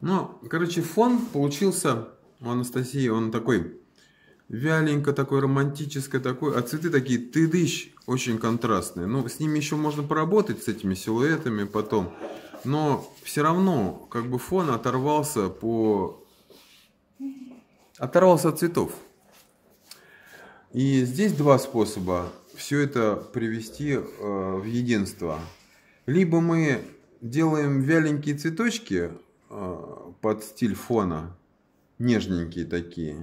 Ну, короче, фон получился у Анастасии, он такой вяленько, такой романтический такой, а цветы такие тыдыщ, очень контрастные. Ну, с ними еще можно поработать, с этими силуэтами потом. Но все равно, как бы фон оторвался по... Оторвался от цветов. И здесь два способа все это привести э, в единство. Либо мы делаем вяленькие цветочки под стиль фона, нежненькие такие.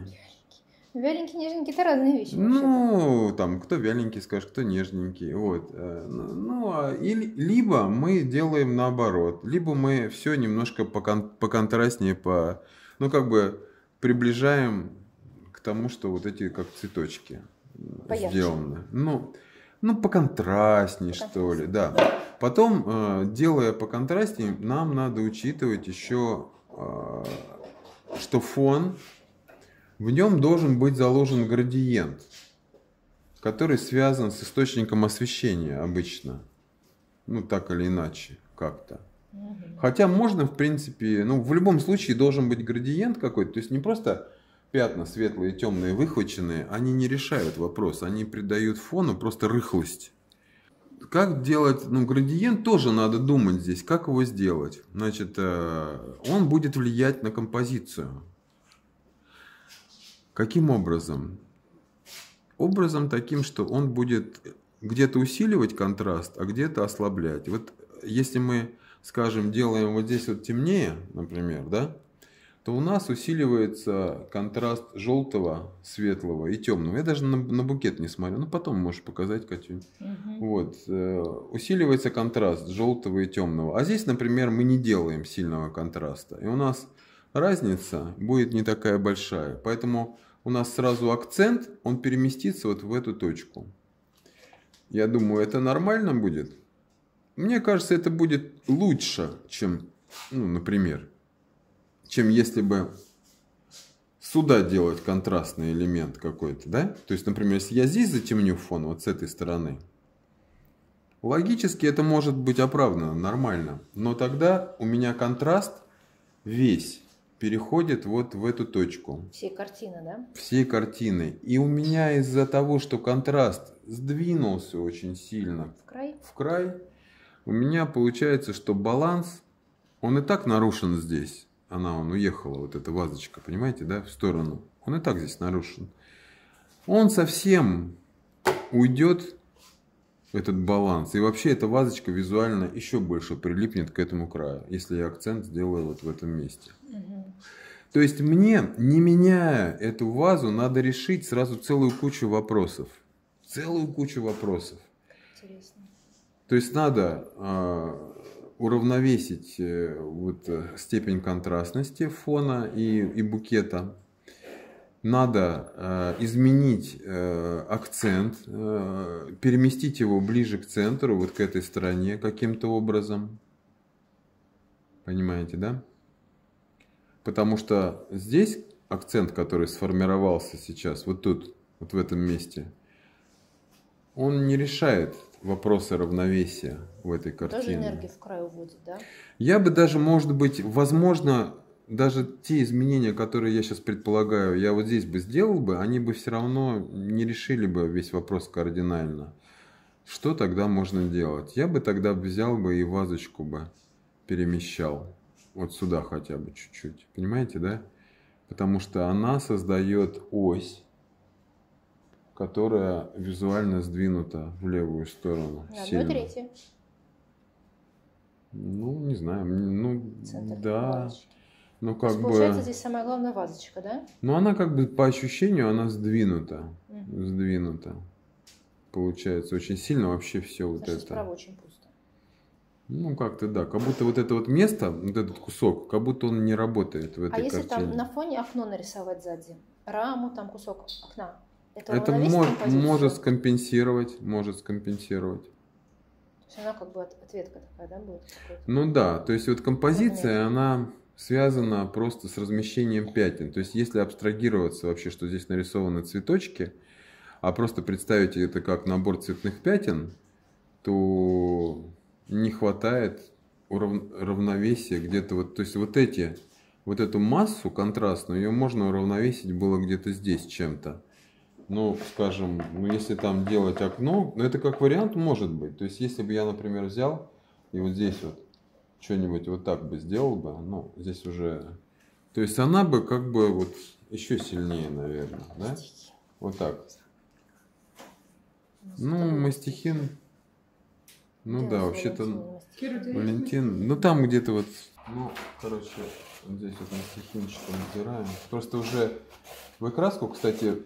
Вяленький, нежненький – это разные вещи. Ну, там, кто вяленький, скажешь, кто нежненький. Вот. Э, Ну, а, или, либо мы делаем наоборот. Либо мы все немножко по, кон, по контрастнее, по, ну, как бы приближаем к тому, что вот эти как цветочки Поярче. сделаны. Ну, ну, по контрастнее, что ли, да. Потом, э, делая по контрастнее, нам надо учитывать еще, э, что фон, в нем должен быть заложен градиент, который связан с источником освещения обычно. Ну, так или иначе, как-то. Хотя можно, в принципе, ну, в любом случае должен быть градиент какой-то, то есть не просто пятна светлые, темные, выхваченные, они не решают вопрос, они придают фону просто рыхлость. Как делать, ну, градиент тоже надо думать здесь, как его сделать. Значит, э, он будет влиять на композицию. Каким образом? Образом таким, что он будет где-то усиливать контраст, а где-то ослаблять. Вот если мы, скажем, делаем вот здесь вот темнее, например, да, то у нас усиливается контраст желтого, светлого и темного. Я даже на, на букет не смотрю, ну потом можешь показать, Катюнь. Вот, э, усиливается контраст желтого и темного. А здесь, например, мы не делаем сильного контраста. И у нас разница будет не такая большая. Поэтому у нас сразу акцент, он переместится вот в эту точку. Я думаю, это нормально будет. Мне кажется, это будет лучше, чем, ну, например, чем если бы сюда делать контрастный элемент какой-то, да? То есть, например, если я здесь затемню фон вот с этой стороны, логически это может быть оправдано, нормально. Но тогда у меня контраст весь переходит вот в эту точку. Всей картины, да? Всей картины. И у меня из-за того, что контраст сдвинулся очень сильно В край. в край, у меня получается, что баланс, он и так нарушен здесь. Она, он уехала, вот эта вазочка, понимаете, да, в сторону. Он и так здесь нарушен. Он совсем уйдет, этот баланс. И вообще эта вазочка визуально еще больше прилипнет к этому краю, если я акцент сделаю вот в этом месте. То есть мне, не меняя эту вазу, надо решить сразу целую кучу вопросов. Целую кучу вопросов. Интересно. То есть надо а, уравновесить э, вот, э, степень контрастности фона и, и букета. Надо э, изменить э, акцент, э, переместить его ближе к центру, вот к этой стороне каким-то образом. Понимаете, да? Потому что здесь акцент, который сформировался сейчас, вот тут, вот в этом месте, он не решает вопросы равновесия в этой Тоже картине. энергию в край уводит, да? Я бы даже, может быть, возможно, даже те изменения, которые я сейчас предполагаю, я вот здесь бы сделал бы, они бы все равно не решили бы весь вопрос кардинально. Что тогда можно делать? Я бы тогда взял бы и вазочку бы перемещал. Вот сюда хотя бы чуть-чуть. Понимаете, да? Потому что она создает ось, которая визуально сдвинута в левую сторону. На одну сильно. третью. Ну, не знаю. Ну, Центр да. вазочки. Ну, как есть, бы... получается, здесь самая главная вазочка, да? Ну, она как бы по ощущению, она сдвинута. Мгм. Сдвинута. Получается очень сильно вообще все вот Значит, это. справа очень пусто. Ну, как-то да. Как будто вот это вот место, вот этот кусок, как будто он не работает в А этой если картине. там на фоне окно нарисовать сзади? Раму, там кусок окна. Это, Это мож- может скомпенсировать, может скомпенсировать. То есть она как бы от- ответка такая, да, будет? Ну да, то есть вот композиция, Равнее. она связана просто с размещением пятен. То есть если абстрагироваться вообще, что здесь нарисованы цветочки, а просто представить это как набор цветных пятен, то не хватает урав- равновесия где-то вот, то есть вот эти вот эту массу контрастную, ее можно уравновесить было где-то здесь чем-то. Ну, скажем, ну, если там делать окно, ну, это как вариант может быть. То есть, если бы я, например, взял и вот здесь вот что-нибудь вот так бы сделал бы, ну, здесь уже... То есть, она бы как бы вот еще сильнее, наверное, да? Вот так. Ну, мастихин... Ну да, вообще-то Валентин, ну там где-то вот, ну, короче, здесь вот мастихинчиком натираем. Просто уже вы краску, кстати,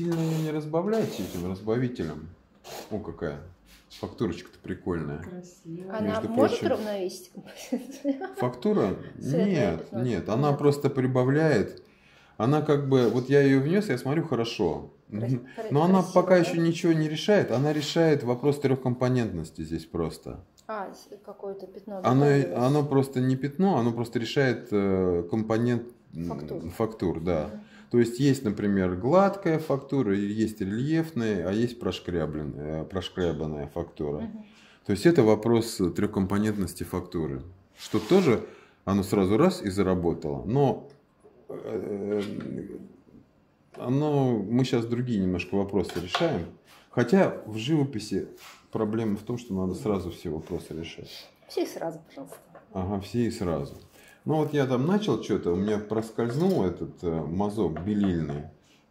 сильно ее не разбавляйте этим разбавителем. О, какая фактурочка-то прикольная. Красиво. Она Между может прочим, равновесить Фактура? Нет, нет, она просто прибавляет. Она как бы, вот я ее внес, я смотрю, хорошо. Но она пока еще ничего не решает. Она решает вопрос трехкомпонентности здесь просто. А, какое-то пятно. Оно, оно просто не пятно, оно просто решает э, компонент фактур, фактур да. То есть есть, например, гладкая фактура, есть рельефная, а есть прошкрябленная, прошкрябанная фактура. Угу. То есть это вопрос трехкомпонентности фактуры. Что тоже оно сразу раз и заработало. Но э, оно, мы сейчас другие немножко вопросы решаем. Хотя в живописи проблема в том, что надо сразу все вопросы решать. Все и сразу, пожалуйста. Ага, все и сразу. Ну вот я там начал что-то, у меня проскользнул этот э, мазок белильный.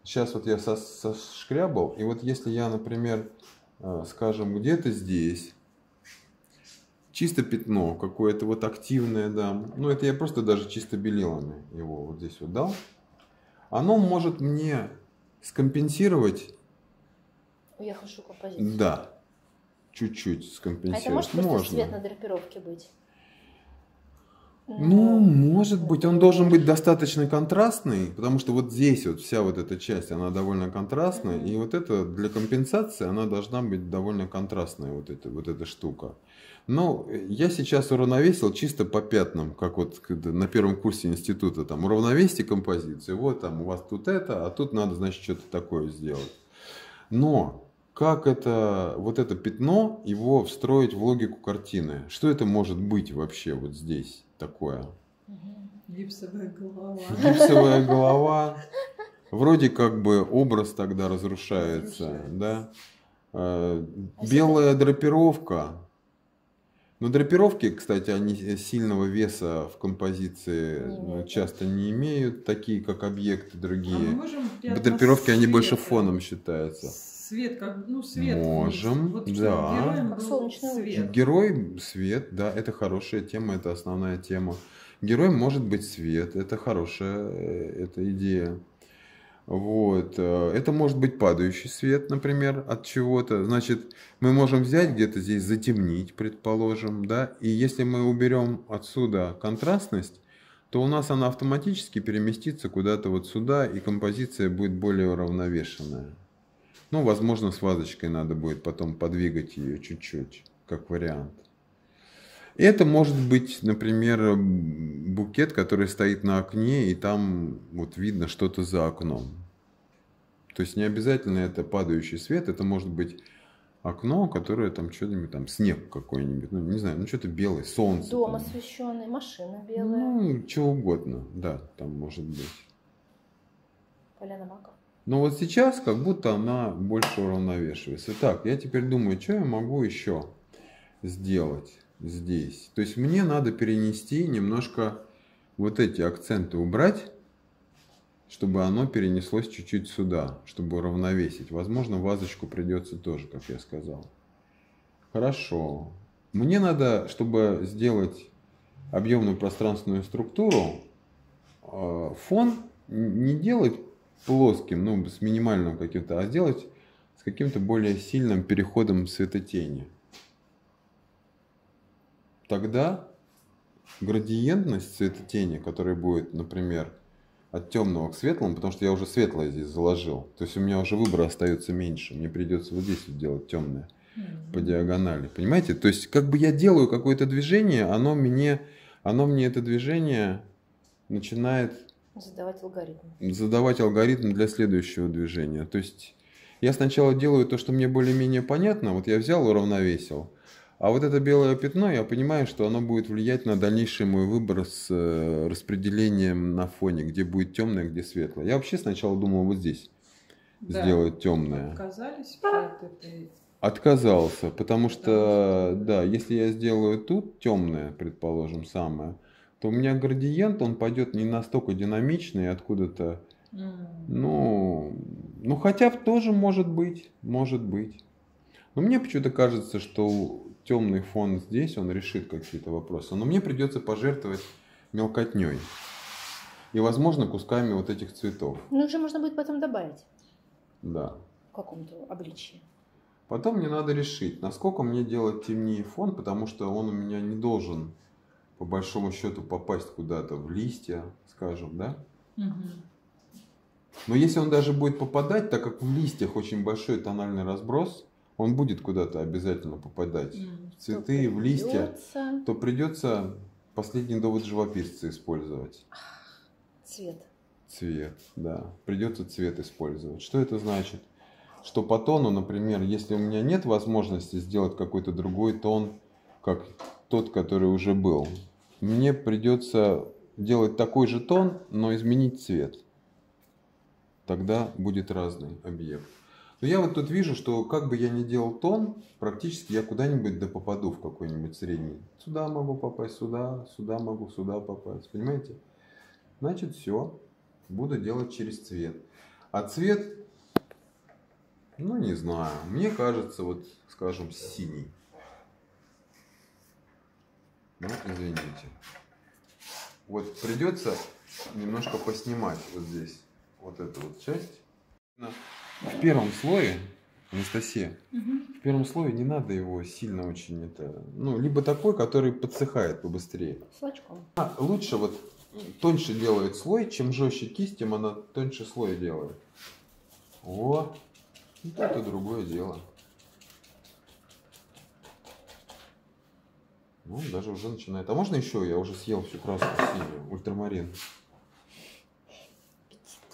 Сейчас вот я сошкрябал, и вот если я, например, э, скажем, где-то здесь, чисто пятно какое-то вот активное дам, ну это я просто даже чисто белилами его вот здесь вот дал, оно может мне скомпенсировать... Уехавшую композицию. Да, чуть-чуть скомпенсировать. А это может Можно. цвет на драпировке быть? Ну, может быть, он должен быть достаточно контрастный, потому что вот здесь вот вся вот эта часть, она довольно контрастная, и вот это для компенсации она должна быть довольно контрастная, вот эта, вот эта штука. Но я сейчас уравновесил чисто по пятнам, как вот на первом курсе института, там, уравновесьте композицию, вот там у вас тут это, а тут надо, значит, что-то такое сделать. Но как это, вот это пятно, его встроить в логику картины? Что это может быть вообще вот здесь? Такое. Гипсовая голова. Гипсовая голова. Вроде как бы образ тогда разрушается, да. А, белая драпировка. Но драпировки, кстати, они сильного веса в композиции не часто не имеют, такие как объекты другие. А драпировки, они больше фоном считаются свет, как, ну, свет. Можем, вот, да. Солнечный свет. Герой свет, да, это хорошая тема, это основная тема. Герой может быть свет, это хорошая э, это идея. Вот. Э, это может быть падающий свет, например, от чего-то. Значит, мы можем взять где-то здесь затемнить, предположим, да, и если мы уберем отсюда контрастность, то у нас она автоматически переместится куда-то вот сюда, и композиция будет более уравновешенная. Ну, возможно, с вазочкой надо будет потом подвигать ее чуть-чуть, как вариант. Это может быть, например, букет, который стоит на окне, и там вот видно что-то за окном. То есть не обязательно это падающий свет, это может быть окно, которое там что-нибудь, там снег какой-нибудь, ну не знаю, ну что-то белое, солнце. Дом там. освещенный, машина белая. Ну, что угодно, да, там может быть. Поляна маков. Но вот сейчас как будто она больше уравновешивается. Так, я теперь думаю, что я могу еще сделать здесь. То есть мне надо перенести немножко вот эти акценты убрать, чтобы оно перенеслось чуть-чуть сюда, чтобы уравновесить. Возможно, вазочку придется тоже, как я сказал. Хорошо. Мне надо, чтобы сделать объемную пространственную структуру, э, фон не делать плоским, ну, с минимальным каким-то, а сделать с каким-то более сильным переходом светотени. Тогда градиентность светотени, которая будет, например, от темного к светлому, потому что я уже светлое здесь заложил. То есть у меня уже выбора остается меньше. Мне придется вот здесь вот делать темное mm-hmm. по диагонали. Понимаете? То есть как бы я делаю какое-то движение, оно мне, оно мне это движение начинает Задавать алгоритм. Задавать алгоритм для следующего движения. То есть я сначала делаю то, что мне более-менее понятно. Вот я взял, уравновесил. А вот это белое пятно, я понимаю, что оно будет влиять на дальнейший мой выбор с э, распределением на фоне, где будет темное, где светлое. Я вообще сначала думал вот здесь Да. сделать темное. Отказались от этой... Отказался, потому что, что- да, если я сделаю тут темное, предположим, самое, то у меня градиент, он пойдет не настолько динамичный, откуда-то, М. ну, ну хотя тоже может быть, может быть. Но мне почему-то кажется, что темный фон здесь, он решит какие-то вопросы. Но мне придется пожертвовать мелкотней. И, возможно, кусками вот этих цветов. Ну, их же можно будет потом добавить Да. в каком-то обличии. Потом мне надо решить, насколько мне делать темнее фон, потому что он у меня не должен, по большому счету, попасть куда-то в листья, скажем, да? Но если он даже будет попадать, так как в листьях очень большой тональный разброс, он будет куда-то обязательно попадать. В цветы, в листья, Придется то придется последний довод живописца использовать. Цвет. Цвет, да. Придется цвет использовать. Что это значит? Что по тону, например, если у меня нет возможности сделать какой-то другой тон, как тот, который уже был, мне придется делать такой же тон, но изменить цвет. Тогда будет разный объект. Но я вот тут вижу, что как бы я ни делал тон, практически я куда-нибудь да попаду в какой-нибудь средний. Сюда могу попасть, сюда, сюда могу, сюда попасть. Понимаете? Значит, все. Буду делать через цвет. А цвет, ну не знаю, мне кажется, вот, скажем, синий. Ну, извините. Вот придется немножко поснимать вот здесь вот эту вот часть. В первом слое, Анастасия, Мгм. в первом слое не надо его сильно очень это, ну, либо такой, который подсыхает побыстрее. С лачком. А, лучше вот тоньше делает слой, чем жестче кисть, тем она тоньше слой делает. О, вот это другое дело. Ну, даже уже начинает. А можно еще? Я уже съел всю краску синюю, ультрамарин.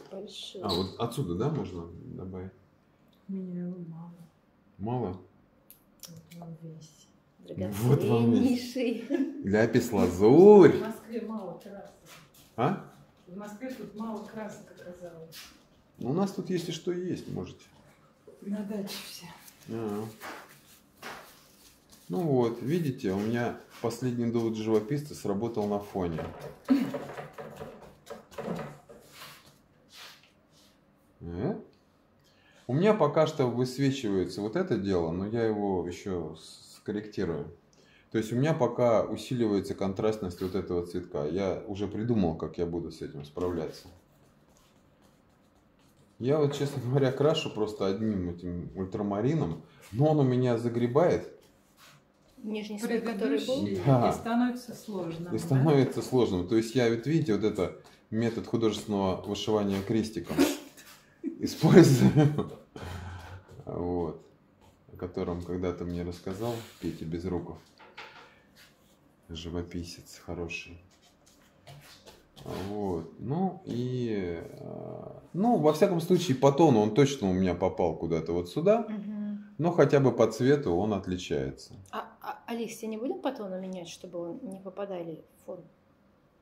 Большой. А, вот отсюда, да, можно добавить? У меня его мало. Мало? Вот вам весь. Вот вам весь. Ляпис лазурь. В Москве мало красок. А? В Москве тут мало красок оказалось. Ну, У нас тут есть и что есть, можете. На даче все. А. Ну вот, видите, у меня последний довод живописца сработал на фоне. Э? У меня пока что высвечивается вот это дело, но я его еще скорректирую. То есть у меня пока усиливается контрастность вот этого цветка. Я уже придумал, как я буду с этим справляться. Я вот, честно говоря, крашу просто одним этим ультрамарином, но он у меня загребает Нижний слой, который был. Да. И становится сложно. и становится сложным. То есть я ведь, видите, вот это метод художественного вышивания крестиком использую. Вот. О котором когда-то мне рассказал Петя Безруков. Живописец хороший. Вот. Ну и... э, Ну, во всяком случае, по тону он точно у меня попал куда-то вот сюда. Но хотя бы по цвету он отличается. А, а, листья не будем по тону менять, чтобы он не попадали в фон?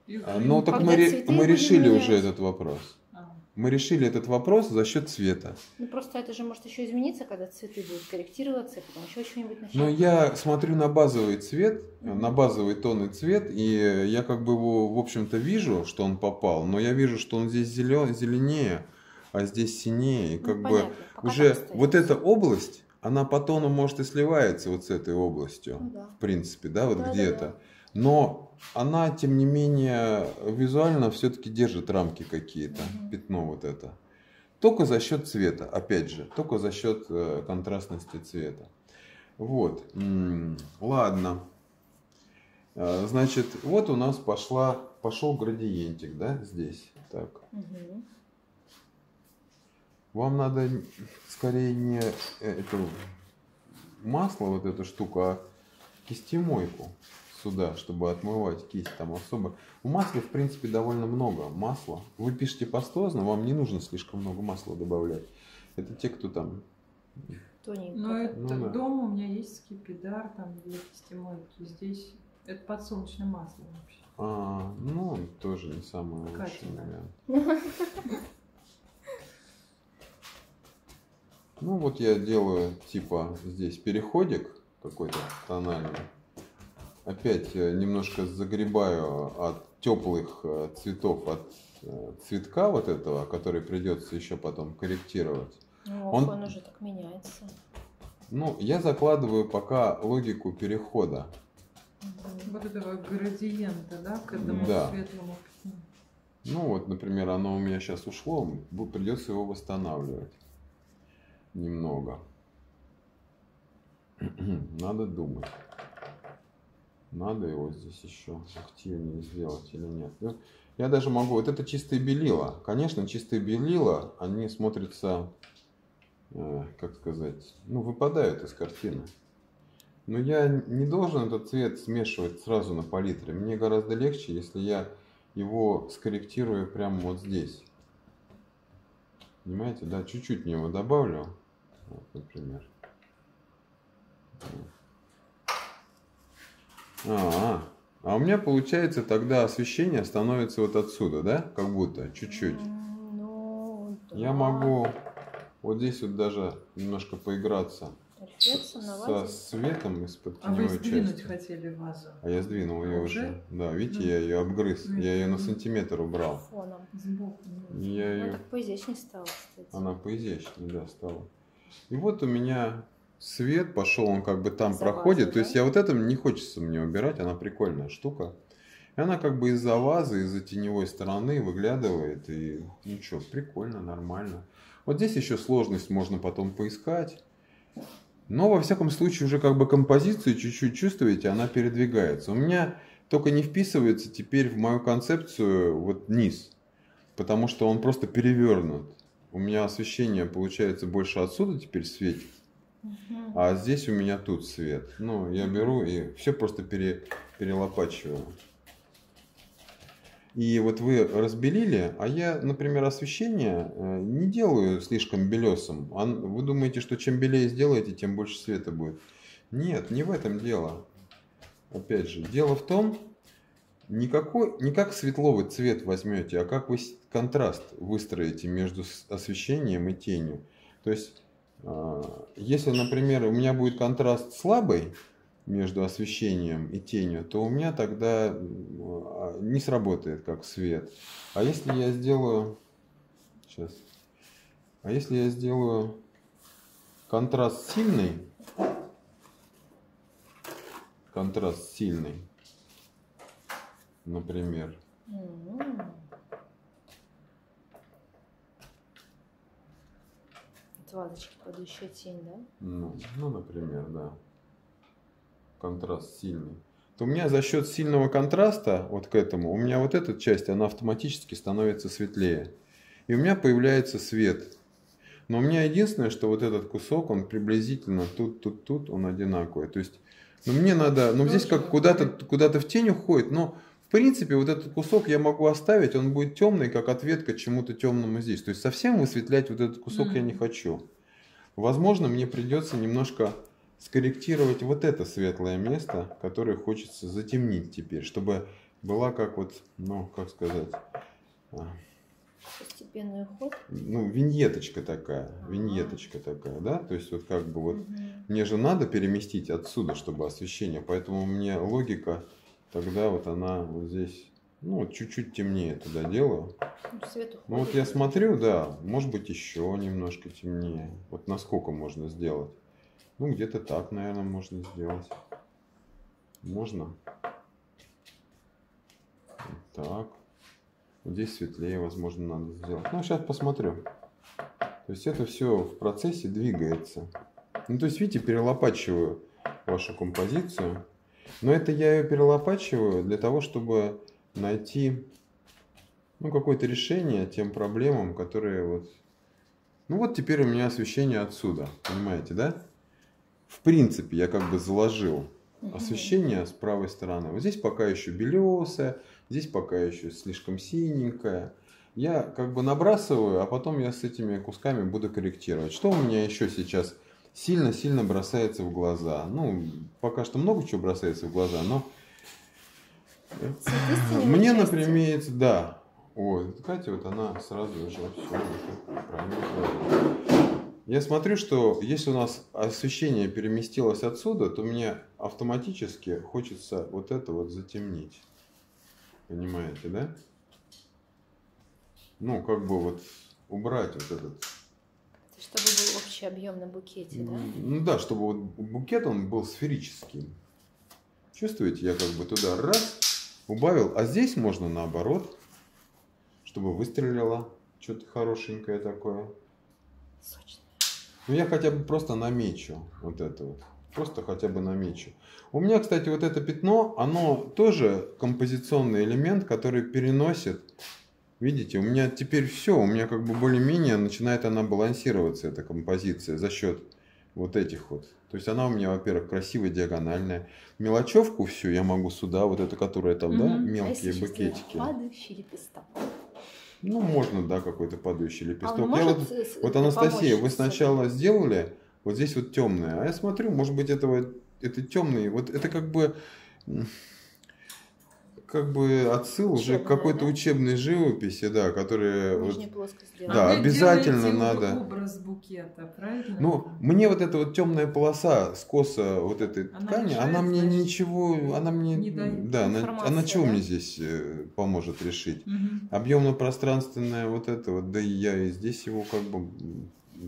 И А, Ну, так Когда мы, ре- мы решили менять? уже этот вопрос. А, Мы решили этот вопрос за счет цвета. Ну просто это же может еще измениться, когда цветы будут корректироваться, и потом еще что-нибудь начнется. Но я смотрю на базовый цвет, Мгм. на базовый тон и цвет, и я как бы его, в общем-то, вижу, что он попал, но я вижу, что он здесь зелен, зеленее, а здесь синее. И Ну, как бы понятно, пока уже вот эта область, она по тону, может, и сливается вот с этой областью, Ну да. в принципе, да, вот Да, да, где-то. да. Но она, тем не менее, визуально все-таки держит рамки какие-то, Мгм. пятно вот это. Только за счет цвета, опять же, только за счет э, контрастности цвета. Вот, ладно. Э, Значит, вот у нас пошла, пошел градиентик, да, здесь. Так. Мгм. Вам надо скорее не э, это масло, вот эту штуку, а кистемойку сюда, чтобы отмывать кисть там особо. В масле, в принципе, довольно много масла. Вы пишете пастозно, вам не нужно слишком много масла добавлять. Это те, кто там Тоненько. Но это Ну да. дома у меня есть скипидар, там для кистемойки. Здесь это подсолнечное масло вообще. А, ну, тоже не самый лучший Катина. вариант. Ну, вот я делаю, типа, здесь переходик какой-то тональный. Опять э, немножко загребаю от теплых э, цветов, от э, цветка вот этого, который придется еще потом корректировать. Ну, Он- фон уже так меняется. Ну, я закладываю пока логику перехода. Вот этого градиента, да, к этому Да. светлому. Ну вот, например, оно у меня сейчас ушло, придется его восстанавливать немного. Надо думать. Надо его здесь еще активнее сделать или нет. Ну, Я даже могу, вот это чистые белила. Конечно, чистые белила, они смотрятся, э, как сказать, ну, выпадают из картины. Но я не должен этот цвет смешивать сразу на палитре. Мне гораздо легче, если я его скорректирую прямо вот здесь. Понимаете, да, чуть-чуть мне его добавлю, вот, например. А, а у меня получается тогда освещение становится вот отсюда, да, как будто чуть-чуть. Ну, Я да. могу вот здесь вот даже немножко поиграться со светом из-под А вы сдвинуть части. хотели вазу А я сдвинул ее Уже? уже. Да, видите, Ну. я ее обгрыз. Ну, Я ее на сантиметр убрал. Фоном. Я Ну, ее так поизящнее стало, кстати. Она поизящнее, да, стала. И вот у меня свет пошел, он как бы там За проходит. вазой, То есть я вот это не хочется мне убирать, она прикольная штука. И она как бы из-за вазы, из-за теневой стороны выглядывает. И что, прикольно, нормально. Вот здесь еще сложность можно потом поискать. Но во всяком случае уже как бы композицию чуть-чуть чувствуете, она передвигается. У меня только не вписывается теперь в мою концепцию вот низ. Потому что он просто перевернут. У меня освещение получается больше отсюда теперь светит, а здесь у меня тут свет. Ну, я беру и все просто пере, перелопачиваю. И вот вы разбелили, а я, например, освещение э, не делаю слишком белесым. Вы думаете, что чем белее сделаете, тем больше света будет? Нет, не в этом дело. Опять же, дело в том, не, какой, не как светловый цвет возьмете, а как вы контраст выстроите между освещением и тенью. То есть, а, если, например, у меня будет контраст слабый между освещением и тенью, то у меня тогда а, не сработает как свет. А если я сделаю... Сейчас. А если я сделаю контраст сильный, контраст сильный, например, М. От вазочки падающая тень, да? Ну, ну, например, да. Контраст сильный. То у меня за счет сильного контраста вот к этому, у меня вот эта часть, она автоматически становится светлее. И у меня появляется свет. Но у меня единственное, что вот этот кусок, он приблизительно тут, тут, тут, он одинаковый. То есть, ну мне надо, ну здесь как куда-то куда в тень уходит, но принципе вот этот кусок я могу оставить, он будет темный, как ответка чему-то темному здесь. То есть совсем высветлять вот этот кусок я не хочу. Возможно, мне придется немножко скорректировать вот это светлое место, которое хочется затемнить теперь, чтобы была как вот, ну, как сказать, а, Постепенный уход. ну, виньеточка такая, виньеточка такая, да, то есть вот как бы вот Мгм. мне же надо переместить отсюда, чтобы освещение, поэтому мне логика тогда вот она вот здесь, ну, чуть-чуть темнее туда делаю. Ну, свет уходит. Ну вот я смотрю, да, может быть еще немножко темнее. Вот насколько можно сделать? Ну где-то так, наверное, можно сделать. Можно. Вот так. Вот здесь светлее, возможно, надо сделать. Ну, сейчас посмотрю. То есть это все в процессе двигается. Ну, то есть, видите, перелопачиваю вашу композицию. Но это я ее перелопачиваю для того, чтобы найти ну, какое-то решение тем проблемам, которые вот... Ну вот теперь у меня освещение отсюда, понимаете, да? В принципе, я как бы заложил освещение с правой стороны. Вот здесь пока еще белесое, здесь пока еще слишком синенькое. Я как бы набрасываю, а потом я с этими кусками буду корректировать. Что у меня еще сейчас сильно-сильно бросается в глаза. Ну, пока что много чего бросается в глаза, но мне, например, да. Ой, Катя, вот она сразу же все. Я смотрю, что если у нас освещение переместилось отсюда, то мне автоматически хочется вот это вот затемнить. Понимаете, да? Ну, как бы вот убрать вот этот Чтобы был общий объем на букете, да? Ну да, чтобы вот букет он был сферическим. Чувствуете, я как бы туда раз убавил, а здесь можно наоборот, чтобы выстрелило что-то хорошенькое такое. Сочно. Ну я хотя бы просто намечу вот это вот. Просто хотя бы намечу. У меня, кстати, вот это пятно, оно тоже композиционный элемент, который переносит. Видите, у меня теперь все, у меня как бы более-менее начинает она балансироваться, эта композиция, за счет вот этих вот. То есть она у меня, во-первых, красивая, диагональная. Мелочевку всю я могу сюда, вот это, которая там, да, Мгм. А мелкие чувствую букетики. Падающий лепесток. Ну, можно, да, какой-то падающий А лепесток. он Я вот, с- вот Анастасия, вы сначала сделали, вот здесь вот темное, а я смотрю, может быть, это вот, это темный, вот это как бы, как бы отсыл уже к какой-то да? учебной живописи, да, которая вот. Да, А обязательно надо. образ букета, правильно? Ну, мне вот эта вот темная полоса скоса вот этой Она ткани, мешает, она мне значит, ничего, она мне, не дает да, она, она чего да? мне здесь э, поможет решить? Мгм. Объемно-пространственное вот это вот, да и я и здесь его как бы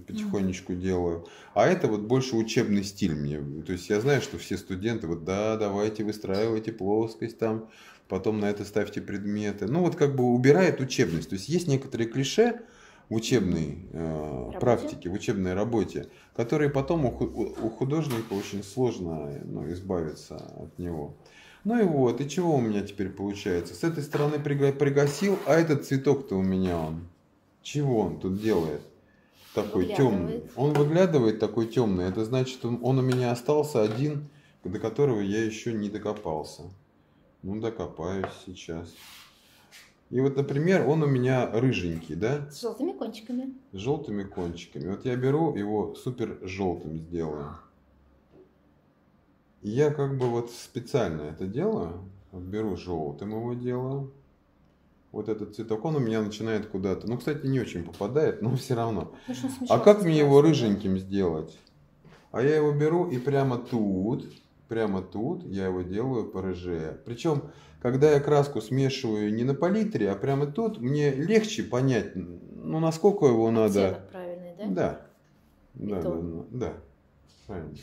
потихонечку делаю. А это вот больше учебный стиль мне. То есть я знаю, что все студенты, вот да, давайте выстраивайте плоскость там, потом на это ставьте предметы. Ну вот как бы убирает учебность. То есть есть некоторые клише в учебной э, Работе? практике, в учебной работе, которые потом у, у- художника очень сложно ну, избавиться от него. Ну и вот, и чего у меня теперь получается? С этой стороны прига- пригасил, а этот цветок-то у меня он. Чего он тут делает? Такой темный. Он выглядывает такой темный. Это значит, он, он у меня остался один, до которого я еще не докопался. Ну, докопаюсь сейчас. И вот, например, он у меня рыженький, да? С желтыми кончиками. с желтыми кончиками. Вот я беру его супер желтым сделаю. И я как бы вот специально это делаю. Вот беру желтым его делаю. Вот этот цветок, он у меня начинает куда-то. Ну, кстати, не очень попадает, но все равно. А как мне его рыженьким сделать? А я его беру и прямо тут, прямо тут я его делаю порыжее. Причем, когда я краску смешиваю не на палитре, а прямо тут, мне легче понять, ну, насколько его надо... Оттенок правильный, да? Да. Да, да, тон. да, да. Правильно.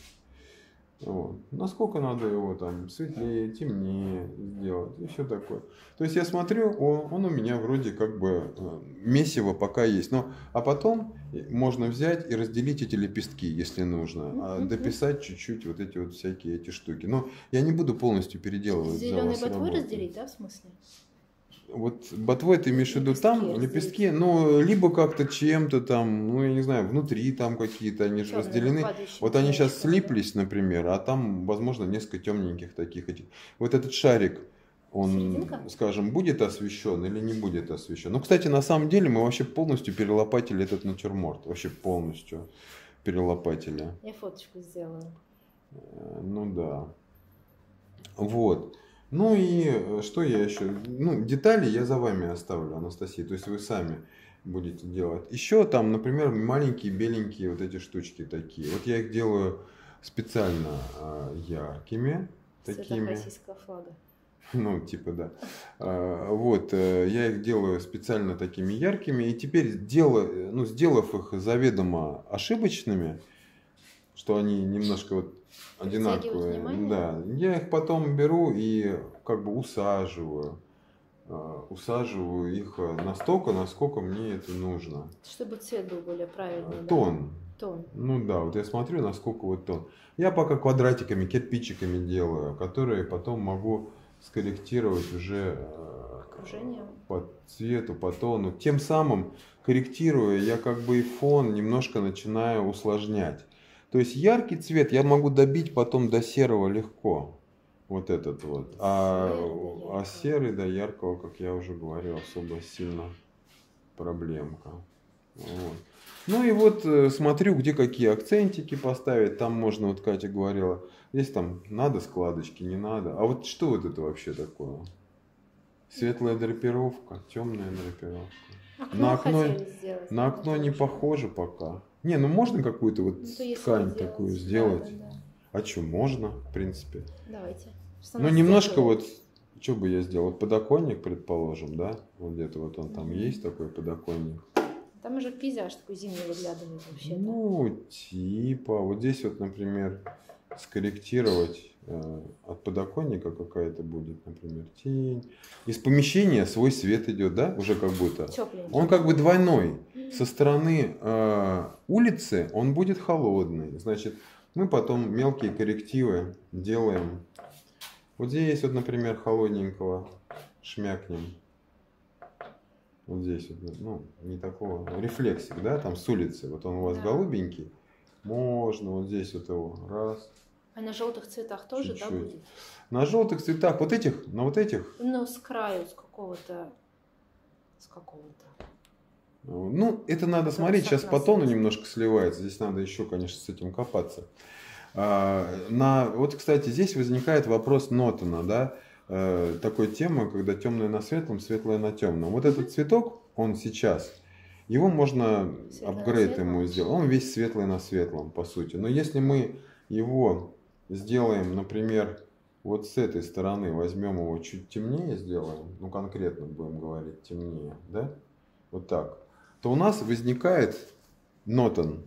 Вот. Насколько надо его там светлее, темнее сделать и все такое. То есть я смотрю, о, он у меня вроде как бы э, месиво пока есть. Но, а потом можно взять и разделить эти лепестки, если нужно, а дописать чуть-чуть вот эти вот всякие эти штуки. Но я не буду полностью переделывать за Зеленый ботвой разделить, да, в смысле? Вот ботвой ты имеешь в виду там Лепестки ну, либо как-то чем-то там, ну, я не знаю, внутри там какие-то, они же разделены. Вот они сейчас слиплись, например, а там, возможно, несколько темненьких таких этих. Вот этот шарик, он, Серединка? скажем, будет освещен или не будет освещен. Ну, кстати, на самом деле мы вообще полностью перелопатили этот натюрморт. Вообще полностью перелопатили. Я фоточку сделаю. Э, Ну да. Вот. Ну и э, что я еще? Ну, детали я за вами оставлю, Анастасия. То есть вы сами будете делать. Еще там, например, маленькие беленькие вот эти штучки такие. Вот я их делаю специально а, яркими. В цветах Такими. российского флага. Ну, типа, да. А, Вот, э, я их делаю специально такими яркими, и теперь, делая, ну, сделав их заведомо ошибочными, что они немножко вот одинаковые, внимание? да, я их потом беру и как бы усаживаю, а, усаживаю их настолько, насколько мне это нужно. Чтобы цвет был более правильный, да? Тон, Тон. ну да, вот я смотрю, насколько вот тон. Я пока квадратиками, кирпичиками делаю, которые потом могу скорректировать уже э, по цвету, по тону. Тем самым, корректируя, я как бы и фон немножко начинаю усложнять. То есть яркий цвет я могу добить потом до серого легко. Вот этот вот. А, Серый до яркого. а серый до яркого, как я уже говорил, особо сильно проблемка. Вот. Ну и вот э, смотрю, где какие акцентики поставить. Там можно, вот Катя говорила, здесь там надо складочки, не надо. А вот что вот это вообще такое? Светлая драпировка, темная драпировка. Окно На окно- На окно не похоже пока. Не, ну можно какую-то вот Ну, ткань сделать. такую сделать. да, да. А что, можно, в принципе. Давайте. Что Ну, немножко сделает? вот, что бы я сделал? Вот подоконник, предположим, да? Вот где-то вот он там Мгм. есть такой подоконник. Там уже пейзаж такой зимний выглядывает вообще. Ну, типа, вот здесь вот, например, скорректировать от подоконника какая-то будет, например, тень. Из помещения свой свет идет, да, уже как будто. Тепленький. Он как бы двойной. Со стороны э, улицы он будет холодный. Значит, мы потом мелкие коррективы делаем. Вот здесь вот, например, холодненького шмякнем. Вот здесь вот, ну, не такого, рефлексик, да, там с улицы. Вот он у вас Да. голубенький. Можно вот здесь вот его, раз. А на желтых цветах тоже, да, Чуть-чуть. будет? На желтых цветах, вот этих, на вот этих, Ну, с краю, с какого-то... С какого-то. Ну, это надо смотреть. Сейчас по тону немножко сливается. Здесь надо еще, конечно, с этим копаться. А, на, вот, кстати, здесь возникает вопрос Нотона, да, э, такой темы, когда темное на светлом, светлое на темном. Вот этот цветок, он сейчас, его можно Светлое апгрейд ему сделать. Он весь светлый на светлом, по сути. Но если мы его сделаем, например, вот с этой стороны, возьмем его чуть темнее, сделаем, ну, конкретно будем говорить темнее, да, вот так, то у нас возникает нотон.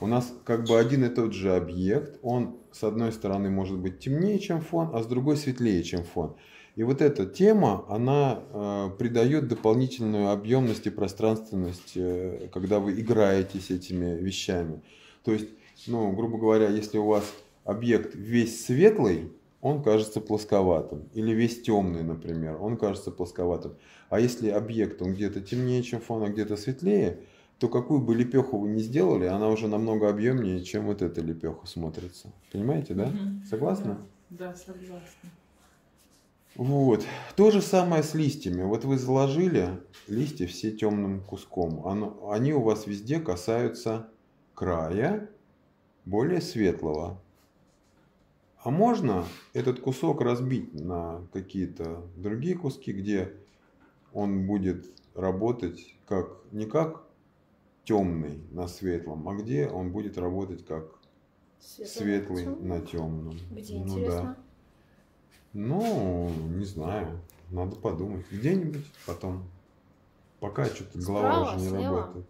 У нас как бы один и тот же объект, он с одной стороны может быть темнее, чем фон, а с другой светлее, чем фон. И вот эта тема, она э, придает дополнительную объемность и пространственность, э, когда вы играете с этими вещами. То есть, ну, грубо говоря, если у вас объект весь светлый, он кажется плосковатым. Или весь темный, например, он кажется плосковатым. А если объект, он где-то темнее, чем фон, а где-то светлее, то какую бы лепеху вы ни сделали, она уже намного объемнее, чем вот эта лепеха смотрится. Понимаете, да? Мгм. Согласны? Да, да, согласна. Вот. То же самое с листьями. Вот вы заложили листья все темным куском. Оно- они у вас везде касаются края более светлого. А можно этот кусок разбить на какие-то другие куски, где он будет работать как не как темный на светлом, а где он будет работать как светлый тёмный. на темном. Где, Ну да. Ну, не знаю. Надо подумать. Где-нибудь потом. Пока что-то голова уже не слева? работает.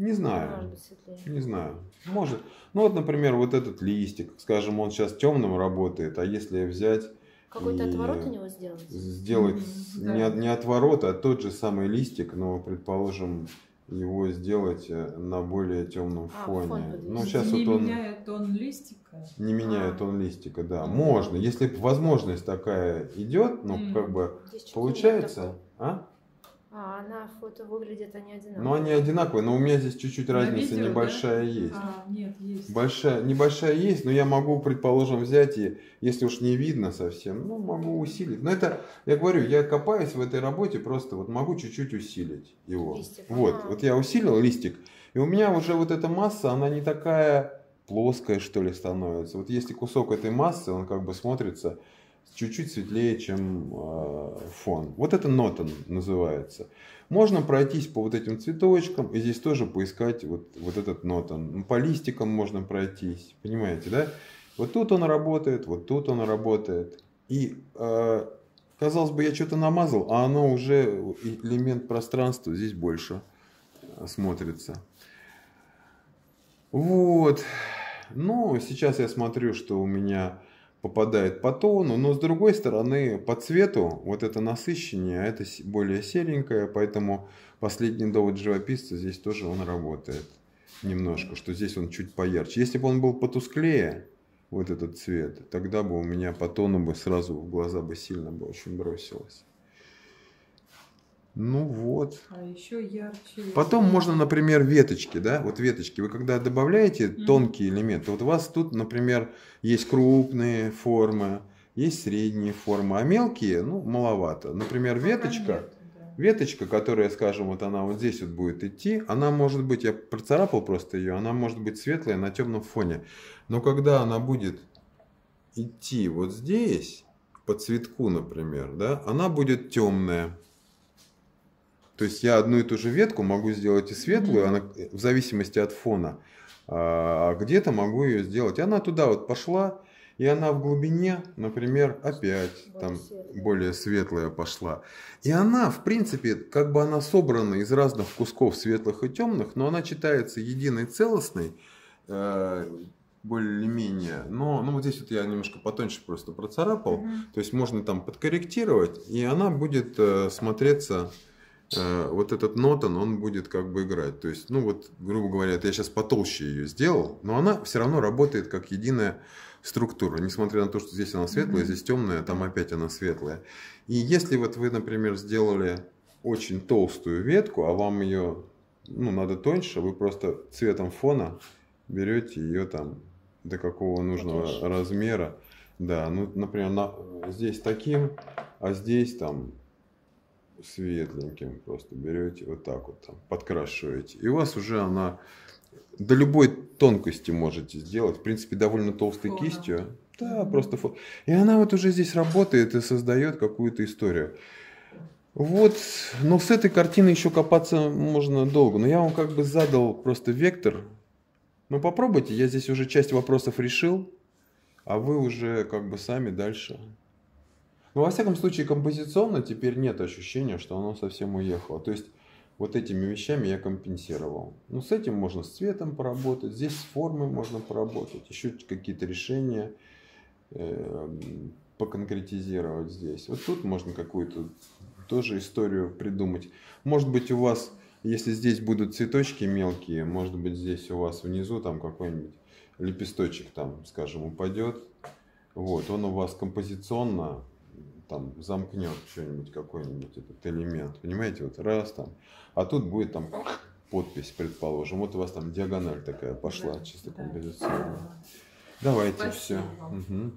Не Может знаю. быть, светлее. Не знаю. Может. Ну вот, например, вот этот листик. Скажем, он сейчас темным работает, а если взять, Какой-то И- отворот у него сделать? сделать Мгм, с- да. не, от- не отворот, а тот же самый листик, но, предположим, его сделать э, на более темном А, фоне. фон подвести. ну, сейчас не вот он... меняет тон листика. Не меняет А. тон листика, да. Можно. Если возможность такая идет, ну, Мгм. как бы Здесь получается, а? А, на фото выглядят они одинаково. Ну, они одинаковые, но у меня здесь чуть-чуть разница видео, небольшая да? есть. А, нет, есть. Большая, небольшая есть, но я могу, предположим, взять и, если уж не видно совсем, ну, могу усилить. Но это, я говорю, я копаюсь в этой работе, просто вот могу чуть-чуть усилить его. Листик, Вот, ага. вот я усилил листик, и у меня уже вот эта масса, она не такая плоская, что ли, становится. Вот если кусок этой массы, он как бы смотрится чуть-чуть светлее, чем э, фон. Вот это нотон называется. Можно пройтись по вот этим цветочкам и здесь тоже поискать вот, вот этот нотон. Ну, По листикам можно пройтись, понимаете, да? Вот тут он работает, вот тут он работает. И э, казалось бы, я что-то намазал, а оно уже элемент пространства здесь больше э, смотрится. Вот. Ну, сейчас я смотрю, что у меня попадает по тону, но с другой стороны, по цвету вот это насыщение, а это более серенькое, поэтому последний довод живописца здесь тоже он работает немножко, что здесь он чуть поярче. Если бы он был потусклее, вот этот цвет, тогда бы у меня по тону бы сразу в глаза бы сильно бы очень бросилось. Ну вот. А еще ярче. Потом можно, например, веточки, да, вот веточки. Вы когда добавляете Мгм. тонкие элементы, вот у вас тут, например, есть крупные формы, есть средние формы, а мелкие, ну, маловато. Например, веточка, нет, да. веточка, которая, скажем, вот она вот здесь вот будет идти, она может быть, я процарапал просто ее, она может быть светлая на темном фоне. Но когда она будет идти вот здесь, по цветку, например, да, она будет темная. То есть я одну и ту же ветку могу сделать и светлую, она в зависимости от фона, а где-то могу ее сделать. И она туда вот пошла, и она в глубине, например, опять Более там светлая. более светлая пошла. И она, в принципе, как бы она собрана из разных кусков светлых и темных, но она читается единой целостной, э, более-менее. Но ну, вот здесь вот я немножко потоньше просто процарапал. Мгм. То есть можно там подкорректировать, и она будет э, смотреться, э, вот этот нотон, он будет как бы играть. То есть, ну вот, грубо говоря, это я сейчас потолще ее сделал, но она все равно работает как единая структура. Несмотря на то, что здесь она светлая, Мгм. здесь темная, там опять она светлая. И если вот вы, например, сделали очень толстую ветку, а вам ее, ну, надо тоньше, вы просто цветом фона берете ее там до какого нужного Потоньше. размера. Да, ну, например, на, здесь таким, а здесь там светленьким просто берете вот так вот там подкрашиваете. И у вас уже она до любой тонкости можете сделать. В принципе, довольно толстой Фона. кистью. Да, просто фон. И она вот уже здесь работает и создает какую-то историю. Вот, но с этой картиной еще копаться можно долго. Но я вам как бы задал просто вектор. Ну попробуйте, я здесь уже часть вопросов решил, а вы уже как бы сами дальше. Ну, во всяком случае, композиционно теперь нет ощущения, что оно совсем уехало. То есть вот этими вещами я компенсировал. Ну, с этим можно с цветом поработать, здесь с формой можно поработать, еще какие-то решения э, поконкретизировать здесь. Вот тут можно какую-то тоже историю придумать. Может быть, у вас, если здесь будут цветочки мелкие, может быть, здесь у вас внизу там какой-нибудь лепесточек там, скажем, упадет. Вот, он у вас композиционно там замкнет что-нибудь, какой-нибудь этот элемент. Понимаете, вот раз там. А тут будет там подпись, предположим. Вот у вас там диагональ такая пошла, Да, чисто да. композиционная. Да. Давайте Спасибо все. вам.